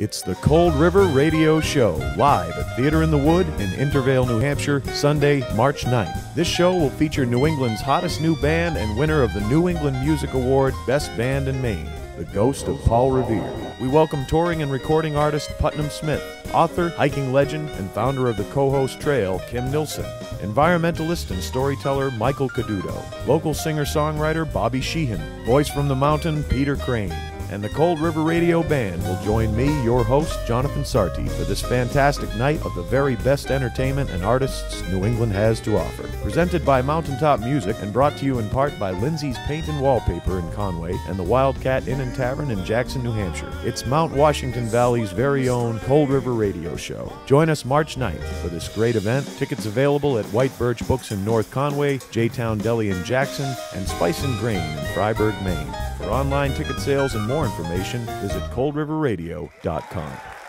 It's the Cold River Radio Show, live at Theater in the Wood in Intervale, New Hampshire, Sunday, March 9th. This show will feature New England's hottest new band and winner of the New England Music Award Best Band in Maine, the Ghost of Paul Revere. We welcome touring and recording artist Putnam Smith, author, hiking legend, and founder of the Cohos Trail, Kim Nilsen, environmentalist and storyteller Michael Caduto, local singer-songwriter Bobby Sheehan, voice from the mountain Peter Crane, and the Cold River Radio Band will join me, your host, Jonathan Sarty, for this fantastic night of the very best entertainment and artists New England has to offer. Presented by Mountaintop Music and brought to you in part by Lindsay's Paint and Wallpaper in Conway and the Wildcat Inn and Tavern in Jackson, New Hampshire. It's Mount Washington Valley's very own Cold River Radio Show. Join us March 9th for this great event. Tickets available at White Birch Books in North Conway, J-Town Deli in Jackson, and Spice and Grain in Fryeburg, Maine. For online ticket sales and more information, visit coldriverradio.com.